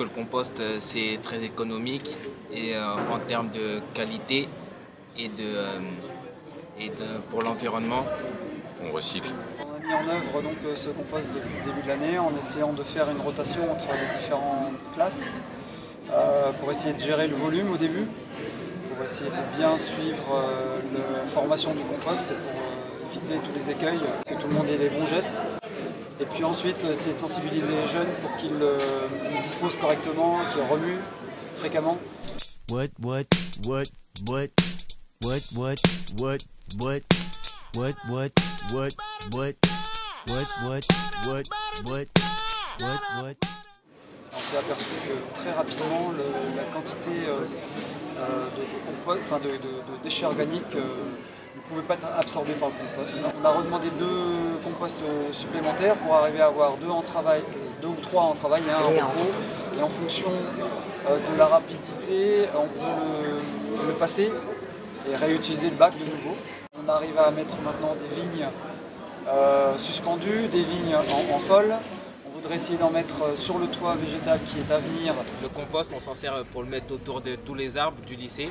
que le compost euh, c'est très économique et euh, en termes de qualité et, de, euh, et de, pour l'environnement. On recycle. On a mis en œuvre donc ce compost depuis le début de l'année en essayant de faire une rotation entre les différentes classes pour essayer de gérer le volume au début, pour essayer de bien suivre la formation du compost pour éviter tous les écueils, que tout le monde ait les bons gestes. Et puis ensuite, essayer de sensibiliser les jeunes pour qu'ils euh, disposent correctement, qu'ils remuent fréquemment. What, what, what, what, what, what, what, what, what, what, what, what, what, what, what, what, On s'est aperçu que très rapidement, la quantité euh, euh, de, déchets organiques ne pouvait pas être absorbé par le compost. On a redemandé deux composts supplémentaires pour arriver à avoir deux en travail, deux ou trois en travail et un en repos. Et en fonction euh, de la rapidité, on peut le, passer et réutiliser le bac de nouveau. On arrive à mettre maintenant des vignes euh, suspendues, des vignes en sol, voudrait essayer d'en mettre euh, sur le toit végétal qui est à venir. Le compost, on s'en sert pour le mettre autour de tous les arbres du lycée.